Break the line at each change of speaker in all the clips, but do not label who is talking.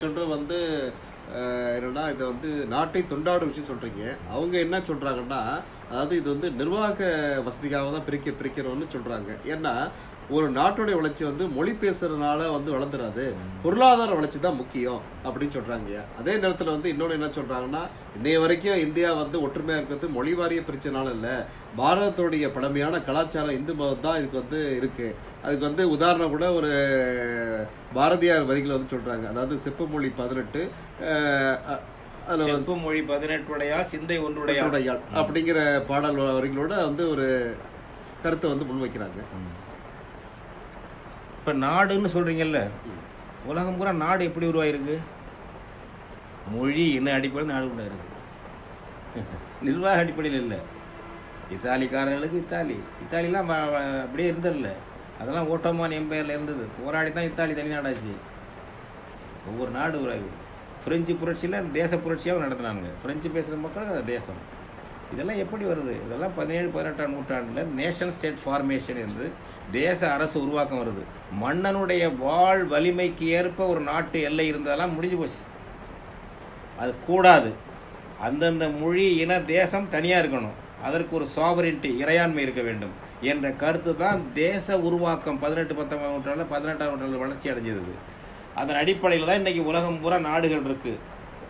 வந்து என்னன்னா இதை வந்து நாட்டை தொண்டாடும் விஷயம் சொல்றீங்க. அவங்க என்ன சொல்றாங்கன்னா அதாவது இது வந்து நிர்வாக வசதிக்காக தான் பிரிக்க பிரிக்கிறோம்னு சொல்றாங்க. ஏன்னா ஒரு நாட்டுடைய வளர்ச்சி வந்து மொழி பேசுறதுனால வந்து வளர்ந்துடாது பொருளாதார வளர்ச்சி தான் முக்கியம் அப்படின்னு சொல்றாங்க அதே நேரத்தில் வந்து இன்னொன்று என்ன சொல்றாங்கன்னா இன்னைய வரைக்கும் இந்தியா வந்து ஒற்றுமையா இருக்கிறது மொழி வாரிய பிரச்சனால இல்லை. பாரதத்துடைய பழமையான கலாச்சாரம் இந்து மதம் தான் இதுக்கு வந்து இருக்கு. அதுக்கு வந்து உதாரணம் கூட ஒரு பாரதியார் வரிகள் வந்து சொல்றாங்க. அதாவது பதினெட்டு அ- அதுல வந்து
செப்பு மொழி பதினெட்டுடையால் சிந்தை ஒன்றுடையால்
உடையாள் அப்படிங்கிற பாடல் வரிகளோட வந்து ஒரு கருத்தை வந்து முன்வைக்கிறாங்க.
இப்போ நாடுன்னு சொல்கிறீங்கல்ல உலகம் பூரா நாடு எப்படி உருவாயிருக்கு? மொழி என்ன அடிப்படையில் நாடு உண்டாயிருக்கு நிர்வாக அடிப்படையில் இல்லை. இத்தாலிக்காரர்களுக்கு இத்தாலி. இத்தாலிலாம் வ- அப்படியே இருந்ததில்ல. அதெல்லாம் ஓட்டோமான் எம்பையரில் இருந்தது. போராடி தான் இத்தாலி தனிநாடாச்சு ஒவ்வொரு நாடு உருவாகி. பிரெஞ்சு புரட்சியில் தேச புரட்சியாகவும் நடத்தினாங்க பிரெஞ்சு பேசுகிற மக்களுக்கு அது தேசம். இதெல்லாம் எப்படி வருது? இதெல்லாம் பதினேழு பதினெட்டாம் நூற்றாண்டில் நேஷன் ஸ்டேட் ஃபார்மேஷன் என்று தேச அரசு உருவாக்கம் வருது. மன்னனுடைய வாழ் வலிமைக்கு ஏற்ப ஒரு நாட்டு எல்லை இருந்ததெல்லாம் முடிஞ்சு போச்சு. அது கூடாது. அந்தந்த மொழி இன தேசம் தனியாக இருக்கணும். அதற்கு ஒரு சாவரின்ட்டி இறையாண்மை இருக்க வேண்டும் என்ற கருத்து தான் தேச உருவாக்கம் பதினெட்டு பத்தொன்பது நூற்றாண்டில் பதினெட்டாம் நூற்றாண்டில் வளர்ச்சி அடைஞ்சது. அதன் அடிப்படையில் தான் இன்றைக்கி உலகம் பூரா நாடுகள் இருக்குது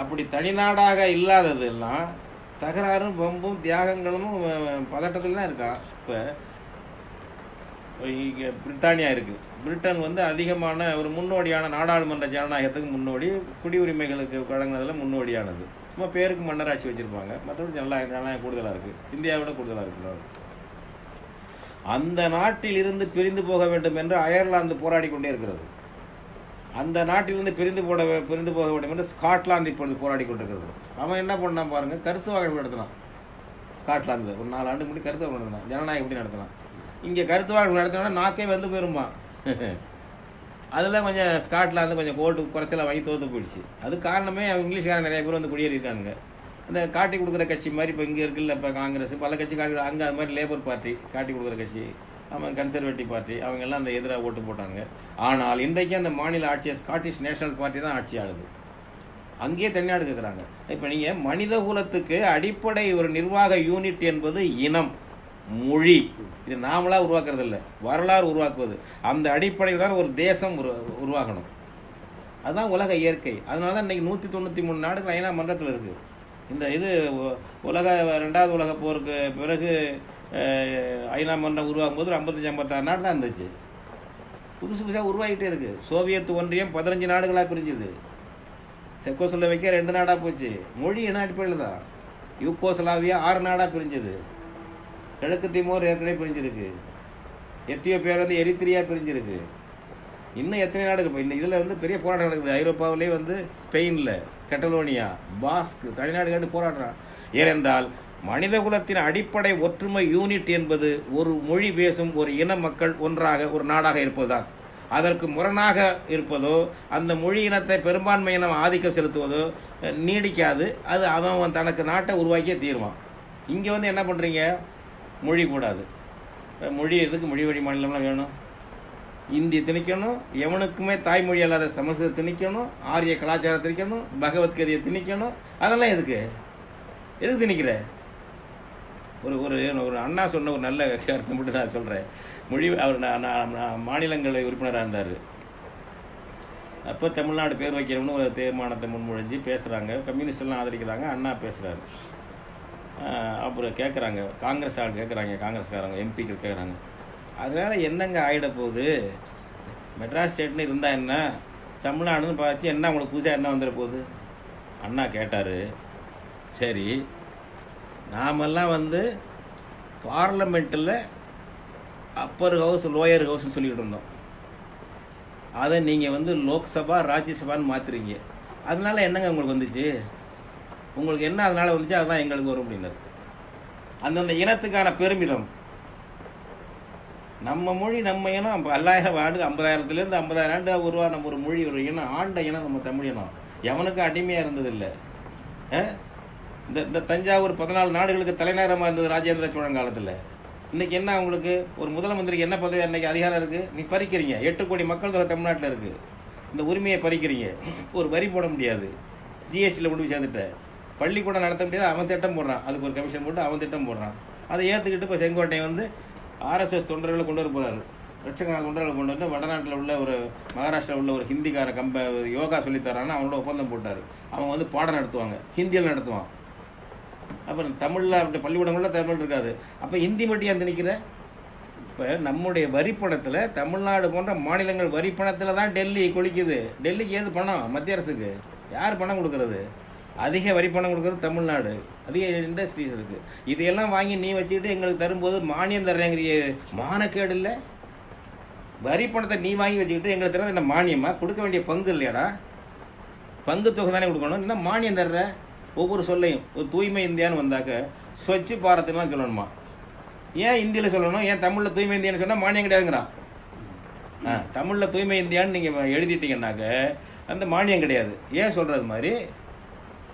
அப்படி தனிநாடாக இல்லாததெல்லாம் தகராறும் வம்பும் தியாகங்களும் பதட்டத்தில் தான் இருக்கா? இப்போ இங்கே பிரிட்டானியா இருக்குது பிரிட்டன் வந்து அதிகமான ஒரு முன்னோடியான நாடாளுமன்ற ஜனநாயகத்துக்கு முன்னோடி குடியுரிமைகளுக்கு வழங்கினதில் முன்னோடியானது. சும்மா பேருக்கு மன்னராட்சி வச்சுருப்பாங்க. மற்றபடி ஜனநாயக ஜனநாயகம் கூடுதலாக இருக்குது இந்தியாவை விட கூடுதலாக இருக்குது அந்த நாட்டில் இருந்து பிரிந்து போக வேண்டும் என்று அயர்லாந்து போராடி கொண்டே இருக்கிறது. அந்த நாட்டிலிருந்து பிரிந்து போட பிரிந்து போக வேண்டும் என்று ஸ்காட்லாந்து இப்பொழுது போராடி கொண்டிருக்கிறது. அவன் என்ன பண்ணான் பாருங்கள் கருத்து வாக்கெடுப்பு நடத்தினான் ஸ்காட்லாந்து ஒரு நாலு ஆண்டு முன்னாடி கருத்து வாக்கெடுப்பு நடத்தினான் ஜனநாயகம் எப்படி நடத்தினான் இங்கே கருத்து வாக்கெடுப்பு நடத்தினா நாக்கே வந்து போயிருமா? அதில் கொஞ்சம் ஸ்காட்லாந்து கொஞ்சம் கோட்டு குறைச்சல வாங்கி தோத்து போயிடுச்சு. அது காரணமே அவங்க இங்கிலீஷ்காரன் நிறைய பேர் வந்து குடியேறியிருக்காங்க. அந்த காட்டி கொடுக்குற கட்சி மாதிரி இப்போ இங்கே இருக்குல்ல இப்போ காங்கிரஸ் பல கட்சி காட்டி அங்கே அது மாதிரி லேபர் பார்ட்டி காட்டி கொடுக்குற கட்சி. நம்ம கன்சர்வேட்டிவ் பார்ட்டி அவங்க எல்லாம் அந்த எதிராக ஓட்டு போட்டாங்க. ஆனால் இன்றைக்கு அந்த மாநில ஆட்சியை ஸ்காட்டிஷ் நேஷனல் பார்ட்டி தான் ஆட்சி ஆளுது அங்கேயே தனிநாடு கேட்குறாங்க இப்போ நீங்கள் மனித குலத்துக்கு அடிப்படை ஒரு நிர்வாக யூனிட் என்பது இனம் மொழி. இது நாமளாக உருவாக்குறது இல்லை வரலாறு உருவாக்குவது. அந்த அடிப்படையில் தான் ஒரு தேசம் உரு உருவாகணும். அதுதான் உலக இயற்கை. அதனால தான் இன்றைக்கி நூற்றி தொண்ணூற்றி மூணு நாடுகள் ஐநா மன்றத்தில் இருக்குது இந்த இது உலக ரெண்டாவது உலக போருக்கு பிறகு ஐநா மன்றம் உருவாகும் போது ஐம்பத்தஞ்சு ஐம்பத்தாறு நாடு தான் இருந்துச்சு. புதுசு புதுசாக உருவாகிட்டே இருக்குது சோவியத் ஒன்றியம் பதினஞ்சு நாடுகளாக பிரிஞ்சுது. செக்கோசில் வைக்க ரெண்டு நாடாக போச்சு. மொழி என்ன அடிப்படையில் தான். யூகோஸ்லாவியா ஆறு நாடாக பிரிஞ்சுது. கிழக்கு திமோர் ஏற்கனவே பிரிஞ்சிருக்கு. எத்தியோப்பியா வந்து எரித்திரியா பிரிஞ்சிருக்கு. இன்னும் எத்தனை நாடுகள்? இப்போ இந்த இதில் வந்து பெரிய போராட்டம் நடக்குது. ஐரோப்பாவிலே வந்து ஸ்பெயினில் கெட்டலோனியா பாஸ்க் தனிநாடு கண்டு போராடுறான். ஏனென்றால் மனித குலத்தின் அடிப்படை ஒற்றுமை யூனிட் என்பது ஒரு மொழி பேசும் ஒரு இன மக்கள் ஒன்றாக ஒரு நாடாக இருப்பதுதான். அதற்கு முரணாக இருப்பதோ அந்த மொழி இனத்தை பெரும்பான்மை இனம் ஆதிக்கம் செலுத்துவதோ நீடிக்காது. அது அவன் அவன் தனக்கு நாட்டை உருவாக்கியே தீருவான். இங்கே வந்து என்ன பண்ணுறீங்க மொழி கூடாது. மொழி எதுக்கு? மொழி வழி மாநிலம்லாம் வேணும். இந்தி திணிக்கணும். எவனுக்குமே தாய்மொழி அல்லாத சமஸ்கிருதம் திணிக்கணும். ஆரிய கலாச்சாரம் திணிக்கணும். பகவத்கீதையை திணிக்கணும். அதெல்லாம் எதுக்கு? எதுக்கு திணிக்கிற? ஒரு ஒரு ஒரு அண்ணா சொன்ன ஒரு நல்ல கருத்தை மட்டும் நான் சொல்கிறேன் மொழி அவர் நான் நான் உறுப்பினராக இருந்தார். அப்போ தமிழ்நாடு பேர் வைக்கிறோம்னு ஒரு தீர்மானத்தை முன்மொழிஞ்சு பேசுகிறாங்க கம்யூனிஸ்டெல்லாம் ஆதரிக்கிறாங்க. அண்ணா பேசுகிறாரு அப்புறம் கேட்குறாங்க காங்கிரஸ் ஆள் கேட்குறாங்க காங்கிரஸ்காரங்க எம்பிக்கள் கேட்குறாங்க அதனால என்னங்க ஆகிட போகுது? மெட்ராஸ் ஸ்டேட்னு இருந்தால் என்ன? தமிழ்நாடுன்னு பார்த்து என்ன உங்களுக்கு புதுசாக என்ன வந்துட போகுது? அண்ணா கேட்டார். சரி. நாமெல்லாம் வந்து பார்லமெண்ட்டில் அப்பர் ஹவுஸ் லோயர் ஹவுஸ்னு சொல்லிக்கிட்டு இருந்தோம். அதை நீங்கள் வந்து லோக்சபா ராஜ்யசபான்னு மாற்றுறீங்க அதனால என்னங்க உங்களுக்கு வந்துச்சு? உங்களுக்கு என்ன அதனால் வந்துச்சு? அதுதான் எங்களுக்கு வரும் அப்படின்னாரு. அந்தந்த இனத்துக்கான பெருமிதம். நம்ம மொழி நம்ம இனம் பல்லாயிரம் ஆண்டு ஐம்பதாயிரத்துலேருந்து ஐம்பதாயிரம் ஆண்டு உருவான ஒரு மொழி ஒரு இனம் ஆண்ட இனம் நம்ம தமிழ் இனம். எவனுக்கும் அடிமையாக இருந்ததில்லை. இந்த இந்த தஞ்சாவூர் பதினாலு நாடுகளுக்கு தலைநகரமாக இருந்தது ராஜேந்திர சோழன் காலத்தில். இன்னைக்கு என்ன உங்களுக்கு? ஒரு முதலமந்திரிக்கு என்ன பதவி அன்றைக்கி அதிகாரம் இருக்குது நீ பறிக்கிறீங்க. எட்டு கோடி மக்கள் தொகை தமிழ்நாட்டில் இருக்குது இந்த உரிமையை பறிக்கிறீங்க. ஒரு வரி போட முடியாது. ஜிஎஸ்டியில் கொண்டு போய் சேர்ந்துட்ட. பள்ளிக்கூடம் நடத்த முடியாது. அவன் திட்டம் போடுறான். அதுக்கு ஒரு கமிஷன் போட்டு அவன் திட்டம் போடுறான். அதை ஏற்றுக்கிட்டு இப்போ செங்கோட்டை வந்து ஆர்எஸ்எஸ் தொண்டர்களை கொண்டு வர போகிறாரு லட்சக்கணக்கான தொண்டர்களை கொண்டு வந்து வடநாட்டில் உள்ள ஒரு மகாராஷ்டிரா உள்ள ஒரு ஹிந்திக்கார கம்ப யோகா சொல்லித்தரான்னு அவனோட ஒப்பந்தம் போட்டார். அவங்க வந்து பாடம் நடத்துவாங்க. ஹிந்தியில் நடத்துவான். அப்புறம் தமிழில் அப்படி பள்ளிக்கூடங்களில் தமிழ் இருக்காது அப்போ ஹிந்தி மட்டும் ஏன் திணிக்கிற? இப்போ நம்முடைய வரிப்பணத்தில் தமிழ்நாடு போன்ற மாநிலங்கள் வரிப்பணத்தில் தான் டெல்லி கொளிக்குது டெல்லிக்கு ஏது பணம்? மத்திய அரசுக்கு. யார் பணம் கொடுக்கறது? அதிக வரி பணம் தமிழ்நாடு. அதிக இண்டஸ்ட்ரீஸ் இருக்குது இதையெல்லாம் வாங்கி நீ வச்சுக்கிட்டு எங்களுக்கு தரும்போது மானியம் தர்றேங்கிறிய. மானக்கேடு இல்லை. வரி பணத்தை நீ வாங்கி வச்சுக்கிட்டு எங்களுக்கு தரது என்ன மானியமாக கொடுக்க வேண்டிய பங்கு இல்லையாடா? பங்கு தொகை தானே கொடுக்கணும். என்ன மானியம் தர்ற? ஒவ்வொரு சொல்லையும். ஒரு தூய்மை இந்தியான்னு வந்தாக்க ஸ்வச் பாரத்லாம் சொல்லணுமா? ஏன் இந்தியில் சொல்லணும்? ஏன் தமிழில் தூய்மை இந்தியான்னு சொன்னால் மானியம் கிடையாதுங்கிறான். ஆ தமிழில் தூய்மை இந்தியான்னு நீங்கள் எழுதிட்டீங்கன்னாக்க அந்த மானியம் கிடையாது. ஏன் சொல்கிறது மாதிரி?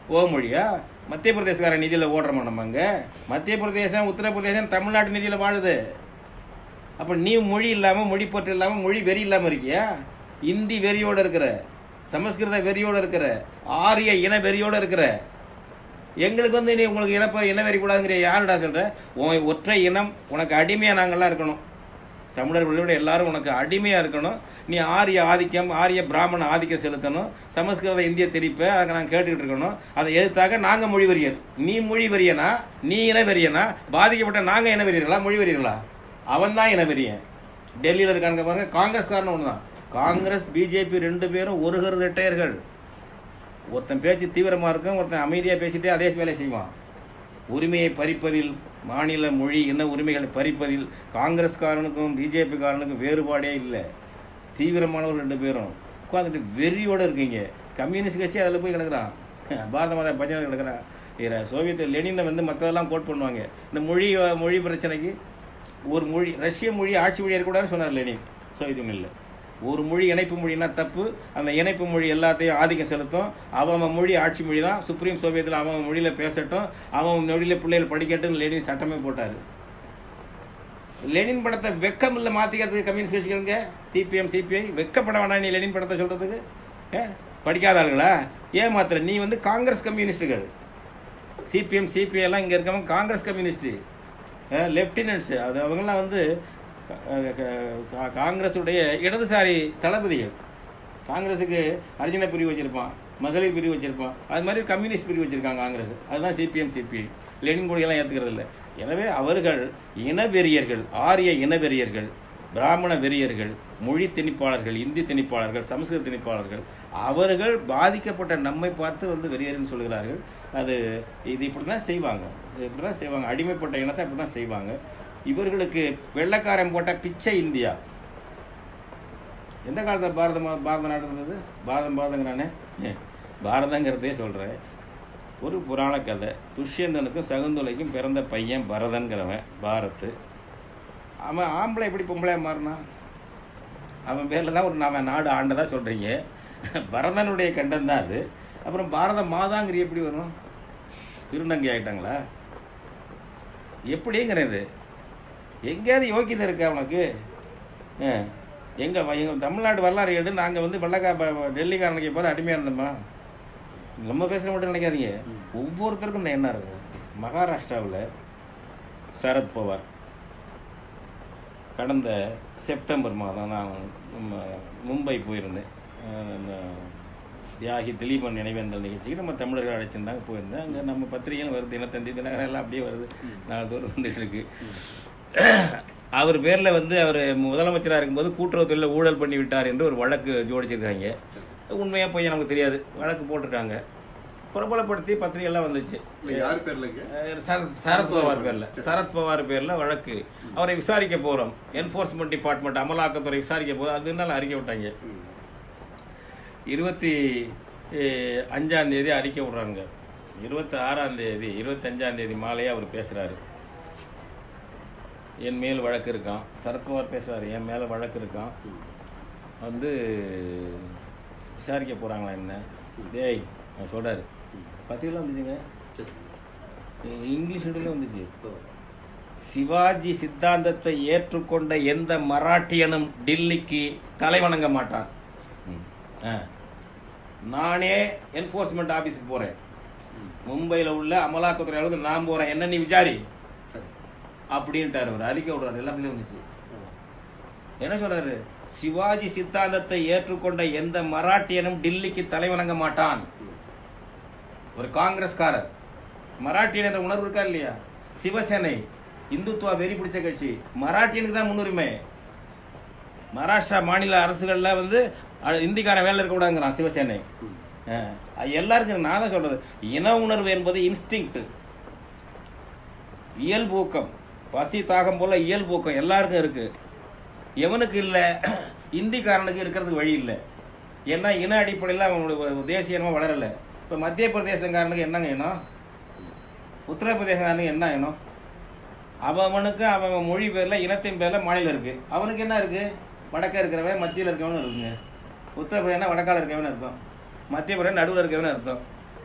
ஓ மொழியா? மத்திய பிரதேசக்கார நிதியில் ஓடுறோமா நம்ம அங்கே? மத்திய பிரதேசம் உத்தரப்பிரதேசம் தமிழ்நாட்டு நிதியில் வாழுது. அப்போ நீ மொழி இல்லாமல் மொழி பற்று இல்லாமல் மொழி வெறி இல்லாமல் இருக்கியா? இந்தி வெறியோடு இருக்கிற சமஸ்கிருத வெறியோடு இருக்கிற ஆரிய இன வெறியோடு இருக்கிற எங்களுக்கு வந்து நீ உங்களுக்கு இனப்ப இன வெறி கூடாதுங்கிற யாருடா சொல்கிற உன் ஒற்றை இனம் உனக்கு அடிமையாக நாங்கள்லாம் இருக்கணும். தமிழர்களோட எல்லாரும் உனக்கு அடிமையாக இருக்கணும். நீ ஆரிய ஆதிக்கம் ஆரிய பிராமண ஆதிக்கம் செலுத்தணும். சமஸ்கிருத இந்திய திரிப்பை அதை நாங்கள் கேட்டுக்கிட்டு இருக்கணும். அதை எதிர்த்தாக நாங்கள் மொழி வெறியர் நீ மொழி வெறியனா நீ இன வெறியனா? பாதிக்கப்பட்ட நாங்கள் இன வெறியர்களா? மொழி வெறியர்களா அவன் தான் இன வெறியன். டெல்லியில் இருக்கானுங்க பாருங்க காங்கிரஸ்காரன் ஒன்று தான் காங்கிரஸ் பிஜேபி ரெண்டு பேரும் ஒரு கருதட்டையர்கள் ஒருத்தன் பேச்சு தீவிரமாக இருக்கும் ஒருத்தன் அமைதியாக பேசிட்டே அதே வேலை செய்வான். உரிமையை பறிப்பதில் மாநில மொழி இன உரிமைகளை பறிப்பதில் காங்கிரஸ்காரனுக்கும் பிஜேபிக்காரனுக்கும் வேறுபாடே இல்லை. தீவிரமானவர் ரெண்டு பேரும். உட்காந்துட்டு வெறியோடு இருக்கீங்க. கம்யூனிஸ்ட் கட்சி அதில் போய் கிடக்குறான். பாரத மாதா பஜனை கிடக்குறான் இதில் சோவியத் லெனினை வந்து மற்றதெல்லாம் கோட் பண்ணுவாங்க. இந்த மொழி மொழி பிரச்சனைக்கு ஒரு மொழி ரஷ்ய மொழி ஆட்சி மொழியாக இருக்கக்கூடாதுன்னு சொன்னார் லெனின். சோவியத் யூனியனில். ஒரு மொழி இணைப்பு மொழினா தப்பு. அந்த இணைப்பு மொழி எல்லாத்தையும் ஆதிக்கம் செலுத்தும். அவன் அவன் மொழி ஆட்சி மொழி தான். சுப்ரீம் சோவியத்தில் அவன் மொழியில் பேசட்டும். அவன் மொழியில் பிள்ளைகள் படிக்கட்டும்னு லெனின் சட்டமே போட்டார். லெனின் படத்தை வெக்கம் இல்லை மாற்றிக்கிறதுக்கு கம்யூனிஸ்ட் கட்சிகளுங்க சிபிஎம் சிபிஐ வெக்கப்பட வேணாம் நீ லெனின் படத்தை சொல்கிறதுக்கு ஏ? படிக்காத ஆளுங்களா ஏமாத்துற. நீ வந்து காங்கிரஸ் கம்யூனிஸ்ட்டுகள் சிபிஎம் சிபிஐ எல்லாம் இங்கே இருக்கவங்க காங்கிரஸ் கம்யூனிஸ்ட்டு. லெப்டினன்ட்ஸு. அது அவங்கெல்லாம் வந்து காங்கிரஸுடைய இடதுசாரி தளபதிகள். காங்கிரஸுக்கு அர்ஜுன பிரிவு வச்சுருப்பான் மகளிர் பிரிவு வச்சுருப்பான் அது மாதிரி கம்யூனிஸ்ட் பிரிவு வச்சுருக்காங்க காங்கிரஸ் அதுதான் சிபிஎம் சிபிஐ லெனின் கொள்கையெல்லாம் ஏற்றுக்கிறது இல்லை எனவே அவர்கள் இனவெறியர்கள் ஆரிய இனவெறியர்கள் பிராமண வெறியர்கள் மொழி திணிப்பாளர்கள் இந்தி திணிப்பாளர்கள் சமஸ்கிருத திணிப்பாளர்கள் அவர்கள் பாதிக்கப்பட்ட நம்மை பார்த்து வந்து வெறியர்னு சொல்கிறார்கள். அது இது இப்படி தான் செய்வாங்க. இது இப்படி தான் செய்வாங்க. அடிமைப்பட்ட இனத்தை இப்படி தான் செய்வாங்க. இவர்களுக்கு வெள்ளைக்காரன் போட்ட பிச்சை இந்தியா. எந்த காலத்தில் பாரத பாரத நாடு இருந்தது? பாரதம் பாரதங்கிறானே பாரதங்கிறதே சொல்கிறேன் ஒரு புராண கதை. துஷ்யந்தனுக்கும் சகுந்தலைக்கும் பிறந்த பையன் பரதன்கிறவன் பாரத்து. அவன் ஆம்பளை எப்படி பொம்பளையாக மாறினான் அவன் பேரில் தான் ஒரு நாம நாடு ஆண்டதாக சொல்கிறீங்க பரதனுடைய கண்டம் தான் அது. அப்புறம் பாரத மாதாங்கிற எப்படி வரும்? திருநங்கை ஆகிட்டாங்களா எப்படிங்கிறது எங்கேயாவது யோக்கியதை இருக்கா உனக்கு? எங்கள் எங்கள் தமிழ்நாடு வரலாறு எடு நாங்கள் வந்து வெள்ளக்கா டெல்லிக்காரனுக்கு எப்போது அடிமையாக இருந்தோமா? நம்ம பேசுகிற மட்டும் நினைக்காதீங்க. ஒவ்வொருத்தருக்கும் இந்த எண்ணம் இருக்கு மகாராஷ்டிராவில் சரத் பவார் கடந்த செப்டம்பர் மாதம் நான் நம்ம மும்பை போயிருந்தேன். தியாகி திலீபன் நினைவேந்தல் நிகழ்ச்சிக்கு நம்ம தமிழர்கள் அழைச்சிருந்தாங்க போயிருந்தேன். அங்கே நம்ம பத்திரிகைகள் வருது தினத்தந்தி தினகரன் எல்லாம் அப்படியே வருது. நாலு தூரம் வந்துட்டு இருக்கு. அவர் பேரில் வந்து அவர் முதலமைச்சராக இருக்கும்போது கூட்டுறவுத்துறையில் ஊழல் பண்ணி விட்டார் என்று ஒரு வழக்கு ஜோடிச்சிருக்காங்க. உண்மையாக போய் நமக்கு தெரியாது. வழக்கு போட்டிருக்காங்க. பிரபலப்படுத்தி பத்திரிகைலாம் வந்துச்சு.
யார் பேர்லங்க
அஹ் சரத் சரத் பவார் பேர்ல. சரத் பவார் பேர்ல வழக்கு. அவரை விசாரிக்க போறோம். என்ஃபோர்ஸ்மெண்ட் டிபார்ட்மெண்ட் அமலாக்கத்துறை விசாரிக்க போதும் அதனால அறிக்கை விட்டாங்க. இருபத்தி அஞ்சாம் தேதி அறிக்கை விடுறாங்க. இருபத்தி ஆறாம் தேதி இருபத்தஞ்சாம் தேதி மாலையே அவர் பேசுறாரு. என் மேல் வழக்கு இருக்கான் சரத்பவார் பேசுறாரு என் மேல வழக்கு இருக்கான். வந்து விசாரிக்க போறாங்களா என்ன டேய் அவர் சொல்றாரு பத்திரிகைலாம் வந்துச்சுங்க. இங்கிலீஷ் மீடியம் வந்துச்சு. சிவாஜி சித்தாந்தத்தை ஏற்றுக்கொண்ட எந்த மராட்டியனும் டில்லிக்கு தலை வணங்க மாட்டான் ம். ஆ. நானே என்ஃபோர்ஸ்மெண்ட் ஆபீஸுக்கு போறேன் மும்பையில் உள்ள அமலாக்கத்துறை அளவுக்கு நான் போறேன் என்ன நீ விசாரி
சரி
அப்படின்ட்டாரு அவர். அறிக்கை விடுறாரு. எல்லாமே வந்துச்சு. என்ன சொல்றாரு? சிவாஜி சித்தாந்தத்தை ஏற்றுக்கொண்ட எந்த மராட்டியனும் டில்லிக்கு தலைவணங்க மாட்டான். ஒரு காங்கிரஸ்காரர். மராட்டியன் என்ற உணர்வு இருக்கா இல்லையா? சிவசேனை இந்துத்துவா வெறி பிடிச்ச கட்சி. மராட்டியனுக்கு தான் முன்னுரிமை. மகாராஷ்டிரா மாநில அரசுகள்ல வந்து அஹ், இந்திக்காரன் வேலை இருக்கக்கூடாதுங்கிறான் சிவசேனை. எல்லாருக்கும் நான் தான் சொல்றது. இன உணர்வு என்பது இன்ஸ்டிங்க்ட் இயல்பூக்கம் பசி தாகம் போல இயல்பூக்கம் எல்லாருக்கும் இருக்கு. எவனுக்கு இல்லை? இந்திக்காரனுக்கு இருக்கிறதுக்கு வழி இல்லை. ஏன்னா இன அடிப்படையில் அவனுடைய தேசியமாக வளரலை. இப்போ மத்திய பிரதேசங்காரனுக்கு என்னங்க இனம்? உத்தரப்பிரதேசக்காரனுக்கு என்ன இனம்? அவனுக்கு அவன் மொழி பேரில் இனத்தின் பேரில் மாநிலம் இருக்குது அவனுக்கு என்ன இருக்குது வடக்க இருக்கிறவன் மத்தியில் இருக்கவனும் இருக்குங்க. உத்தரப்பிரதேசனா வடக்கால இருக்கவன் அர்த்தம். மத்திய பிரதேசம் நடுவில் இருக்கவன் அர்த்தம்.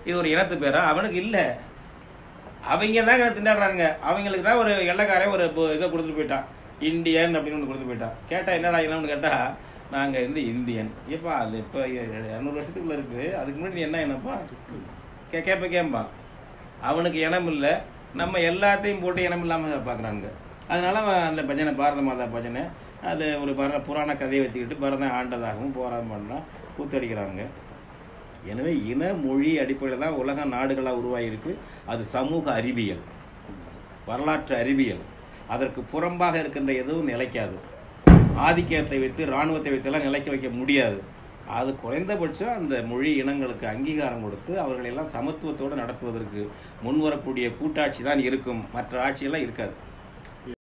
இது ஒரு இனத்து பேரா? அவனுக்கு இல்லை. அவங்க தாங்க திண்டாடுறாங்க அவங்களுக்கு தான் ஒரு எல்லக்காரே ஒரு இதை கொடுத்துட்டு போயிட்டான். இந்தியன் அப்படின்னு ஒன்று கொடுத்து போயிட்டான். கேட்டால் என்னடா என்னன்னு கேட்டால் நாங்கள் வந்து இந்தியன். ஏப்பா அது இப்போ இரநூறு வருஷத்துக்குள்ள இருக்குது அதுக்கு முன்னாடி நீ என்ன என்னப்பா கே கேட்ப கேட்பான் அவனுக்கு இனம் இல்லை. நம்ம எல்லாத்தையும் போட்டு இனம் இல்லாமல் பார்க்குறாங்க அதனால் அவன் அந்த பஜனை பாரத மாதா பஜனை அது ஒரு பர புராண கதையை வச்சுக்கிட்டு பரதம் ஆண்டதாகவும் போராட்டம் பண்ணால் கூத்தடிக்கிறாங்க எனவே இன மொழி அடிப்படையில் தான் உலக நாடுகளாக உருவாகியிருக்கு அது சமூக அறிவியல். வரலாற்று அறிவியல். அதற்கு புறம்பாக இருக்கின்ற எதுவும் நிலைக்காது. ஆதிக்கத்தை வைத்து இராணுவத்தை வைத்தெல்லாம் நிலைக்க வைக்க முடியாது. அது குறைந்தபட்சம் அந்த மொழி இனங்களுக்கு அங்கீகாரம் கொடுத்து அவர்களெல்லாம் சமத்துவத்தோடு நடத்துவதற்கு முன்வரக்கூடிய கூட்டாட்சி தான் இருக்கும். மற்ற ஆட்சியெல்லாம் இருக்காது.